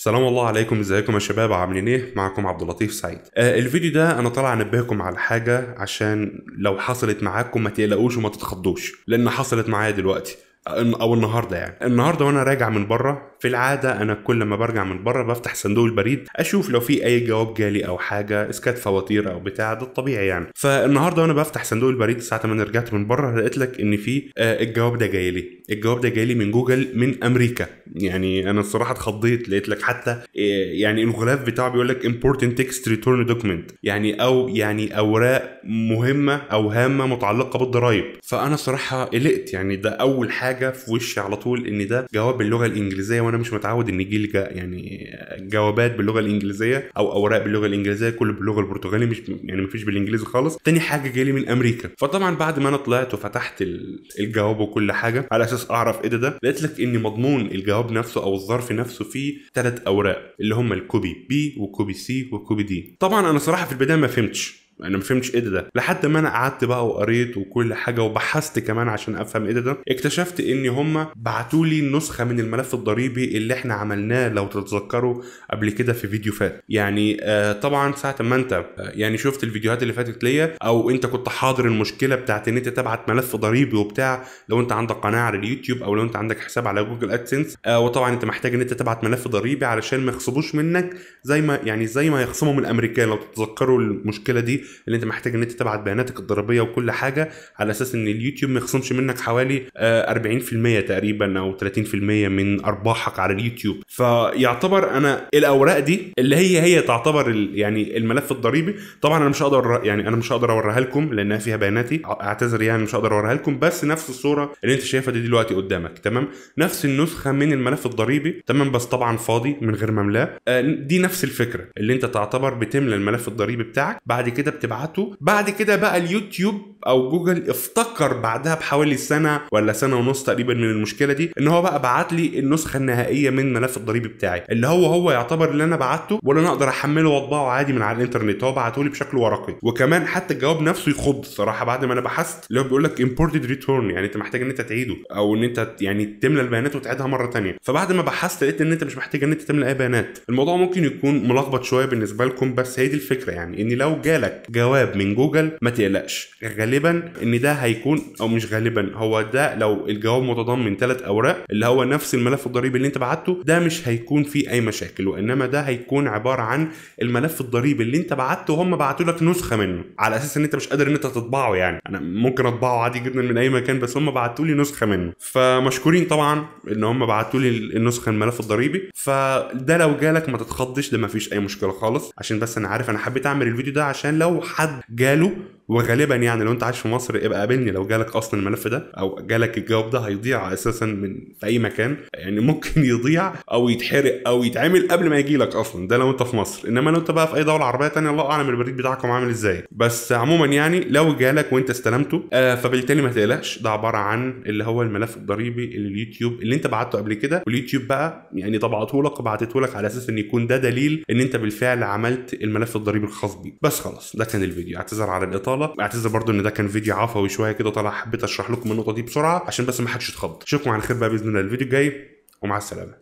سلام الله عليكم ازيكم يا شباب؟ عاملين إيه؟ معكم عبد اللطيف سعيد. آه الفيديو ده أنا طالع انبهكم على حاجة عشان لو حصلت معاكم ما تقلقوش وما تتخضوش لأن حصلت معايا دلوقتي. أو النهارده يعني. النهارده وأنا راجع من بره في العادة أنا كل ما برجع من بره بفتح صندوق البريد أشوف لو في أي جواب جالي أو حاجة إذا كانت فواتير أو بتاع ده الطبيعي يعني. فالنهاردة وأنا بفتح صندوق البريد ساعه ما رجعت من بره لقيت لك إن في آه الجواب ده جاي لي. الجواب ده جاي لي من جوجل من أمريكا. يعني أنا الصراحة اتخضيت لقيت لك حتى آه يعني الغلاف بتاعه بيقول لك important text return document. يعني أو يعني أوراق مهمة أو هامة متعلقة بالضرايب. فأنا صراحة قلقت يعني ده أول حاجة في وشي على طول إن ده جواب باللغة الإنجليزية وأنا مش متعود إن يجي لي يعني جوابات باللغة الإنجليزية أو أوراق باللغة الإنجليزية كله باللغة البرتغاليه مش يعني مفيش بالإنجليزي خالص. تاني حاجة جالي من أمريكا. فطبعا بعد ما أنا طلعت وفتحت الجواب وكل حاجة على أساس أعرف إيه ده لقيت لك إن مضمون الجواب نفسه أو الظرف نفسه فيه ثلاث أوراق اللي هم ال copy B و copy C و copy D. طبعا أنا صراحة في البداية ما فهمتش أنا ما فهمتش إيه ده, لحد ما أنا قعدت بقى وقريت وكل حاجة وبحثت كمان عشان افهم إيه ده اكتشفت ان هم بعتوا لي نسخة من الملف الضريبي اللي إحنا عملناه لو تتذكروا قبل كده في فيديو فات. يعني آه طبعا ساعة ما انت آه يعني شفت الفيديوهات اللي فاتت ليا أو انت كنت حاضر المشكلة بتاعت ان انت تبعت ملف ضريبي وبتاع لو انت عندك قناة على اليوتيوب أو لو انت عندك حساب على جوجل AdSense آه وطبعا انت محتاج ان انت تبعت ملف ضريبي علشان ما يخصموش منك زي ما يعني زي ما يخصموا من الأمريكان لو تتذكروا المشكلة دي. اللي انت محتاج ان انت تبعت بياناتك الضريبية وكل حاجة على أساس إن اليوتيوب ما يخصمش منك حوالي 40% تقريبا أو 30% من أرباحك على اليوتيوب. فيعتبر أنا الأوراق دي اللي هي هي تعتبر يعني الملف الضريبي. طبعا أنا مش هقدر يعني أنا مش هقدر أوريها لكم لأنها فيها بياناتي. أعتذر يعني مش هقدر أوريها لكم بس نفس الصورة اللي أنت شايفها دي دلوقتي قدامك تمام؟ نفس النسخة من الملف الضريبي تمام؟ بس طبعا فاضي من غير ما املاه. دي نفس الفكرة اللي أنت تعتبر بتملى الملف الضريبي بتاعك. بعد كده بتبعته. بعد كده بقى اليوتيوب أو جوجل افتكر بعدها بحوالي سنة ولا سنة ونص تقريبا من المشكلة دي إن هو بقى بعت لي النسخة النهائية من الملف الضريبي بتاعي. اللي هو هو يعتبر اللي أنا بعته ولا أنا أقدر أحمله وأطبعه عادي من على الإنترنت هو بعته لي بشكل ورقي. وكمان حتى الجواب نفسه يخض الصراحه بعد ما أنا بحثت اللي هو بيقول لك important return يعني أنت محتاج إن أنت تعيده أو إن أنت يعني تملى البيانات وتعيدها مرة ثانية فبعد ما بحثت لقيت إن أنت مش محتاج إن أنت تملى أي بيانات. الموضوع ممكن يكون ملخبط شوية بالنسبة لكم بس هي دي الفكرة يعني إن لو جالك جواب من جوجل ما تقلقش. غالبا إن ده هيكون أو مش غالبا هو ده لو الجواب متضمن ثلاث أوراق اللي هو نفس الملف الضريبي اللي أنت بعته ده مش هيكون فيه أي مشاكل وإنما ده هيكون عبارة عن الملف الضريبي اللي أنت بعته وهم بعتوا لك نسخة منه على أساس إن أنت مش قادر إن أنت تطبعه يعني. أنا ممكن أطبعه عادي جدا من أي مكان بس هم بعتوا لي نسخة منه. فمشكورين طبعا إن هم بعتوا لي النسخة الملف الضريبي. فده لو جالك ما تتخضش ده ما فيش أي مشكلة خالص. عشان بس أنا عارف أنا حبيت أعمل الفيديو ده عشان لو حد جاله وغالبا يعني لو أنت عايش في مصر ابقى قابلني لو جالك أصلا الملف ده أو جالك الجواب ده هيضيع أساسا من في أي مكان. يعني ممكن يضيع أو يتحرق أو يتعمل قبل ما يجي لك أصلا ده لو أنت في مصر. إنما لو أنت بقى في أي دولة عربية تانية الله أعلم البريد بتاعكم عامل إزاي. بس عموما يعني لو جالك وأنت استلمته آه فبالتالي ما تقلقش. ده عبارة عن اللي هو الملف الضريبي اللي اليوتيوب اللي أنت بعته قبل كده. واليوتيوب بقى يعني طبعته لك وبعتته لك على أساس إن يكون ده دليل إن أنت بالفعل عملت الملف الضريبي الخاص بيك. بس خلاص ده كان الفيديو. اعتذر على الإطالة. اعتذر برضو إن ده كان فيديو عفوي شوية كده طلع حبيت أشرح لكم النقطة دي بسرعة عشان بس ما حدش يتخض. اشوفكم على خير بقى بإذن الله. الفيديو الجاي ومع السلامة.